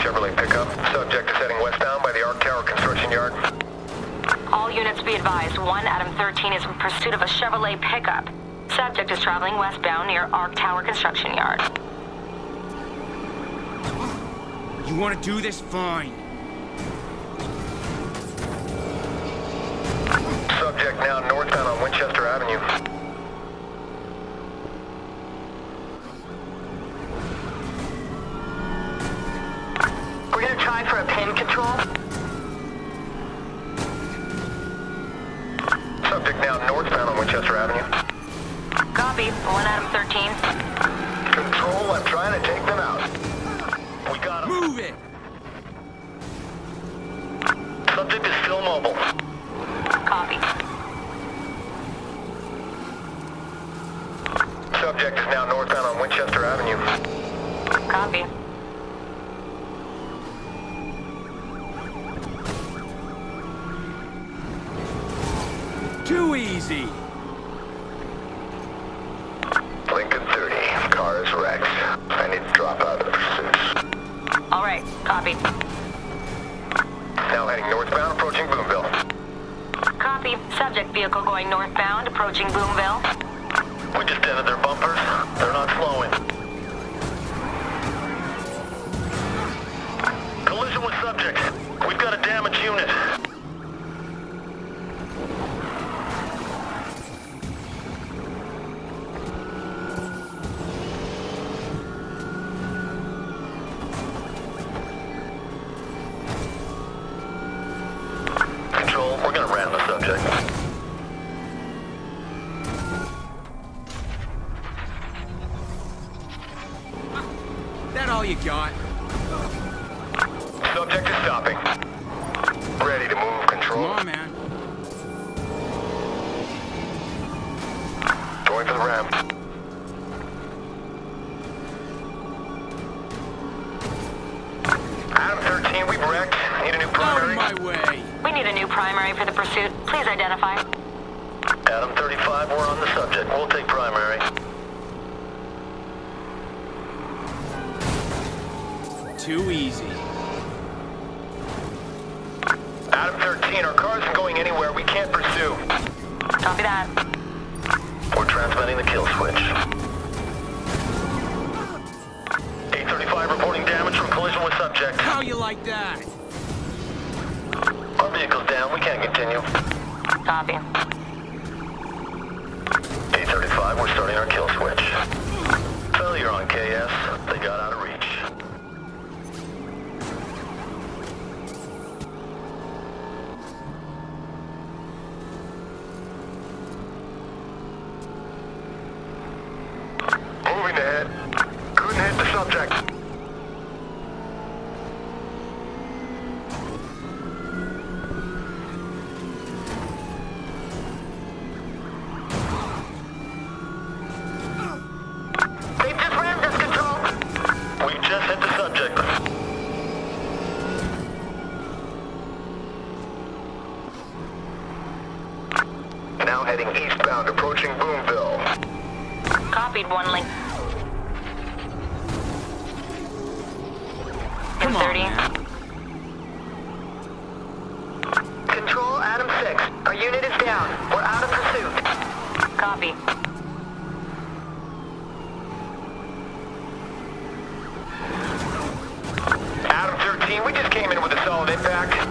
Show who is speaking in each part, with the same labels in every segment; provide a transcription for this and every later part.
Speaker 1: Chevrolet pickup. Subject is heading westbound by the Arc Tower construction yard.
Speaker 2: All units be advised, 1 Adam 13 is in pursuit of a Chevrolet pickup. Subject is traveling westbound near Arc Tower construction yard.
Speaker 3: You want to do this? Fine.
Speaker 2: A pin control.
Speaker 1: Subject now northbound on Winchester Avenue.
Speaker 2: Copy, 1 Adam 13.
Speaker 1: Control, I'm trying to take them out. We got him.
Speaker 3: Move it!
Speaker 1: Subject is still mobile.
Speaker 2: Copy.
Speaker 1: Subject is now northbound on Winchester Avenue.
Speaker 2: Copy.
Speaker 3: Too easy!
Speaker 1: Lincoln 30. Car is wrecked. I need to drop out of the pursuit.
Speaker 2: All right, copy.
Speaker 1: Now heading northbound, approaching Boomville.
Speaker 2: Copy. Subject vehicle going northbound, approaching Boomville.
Speaker 1: We just entered their we're gonna ram the subject.
Speaker 3: That all you got?
Speaker 1: Subject is stopping. Ready to move, control.
Speaker 3: Come on, man.
Speaker 1: Going for the ram. Need a new primary
Speaker 2: for the pursuit. Please identify.
Speaker 1: Adam 35, we're on the subject. We'll take primary.
Speaker 3: Too easy.
Speaker 1: Adam 13, our car isn't going anywhere. We can't pursue.
Speaker 2: Copy that.
Speaker 1: We're transmitting the kill switch. 835 reporting damage from collision with subject.
Speaker 3: How you like that?
Speaker 1: Our vehicle's down. We can't continue.
Speaker 2: Copy.
Speaker 1: 835, we're starting our kill switch. Failure on KS. They got out of Now heading eastbound, approaching Boomville.
Speaker 2: Copied one link.
Speaker 3: Come on,
Speaker 2: 30.
Speaker 3: man.
Speaker 4: Control, Adam 6. Our unit is down. We're out of pursuit.
Speaker 2: Copy.
Speaker 1: Adam 13, we just came in with a solid impact.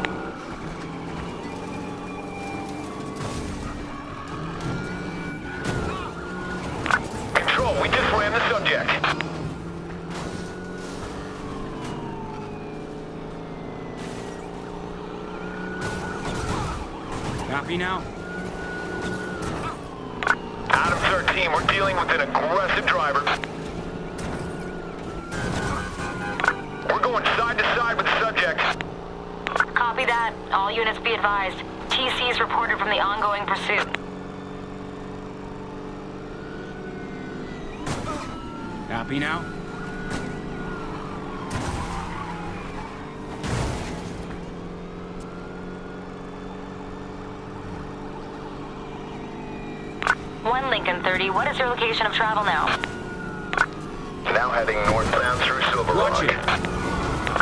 Speaker 3: Copy now?
Speaker 1: Adam 13, we're dealing with an aggressive driver. We're going side to side with the subject.
Speaker 2: Copy that. All units be advised. TC is reported from the ongoing pursuit.
Speaker 3: Copy now?
Speaker 2: 1 Lincoln 30, what is your location of travel now?
Speaker 1: Now heading northbound through Silver Rock.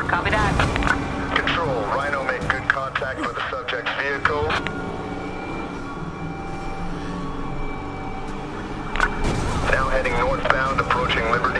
Speaker 2: Copy that. Control, Rhino Make good contact with the subject's vehicle.
Speaker 5: Now heading northbound, approaching Liberty.